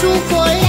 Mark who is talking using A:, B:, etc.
A: 烛火。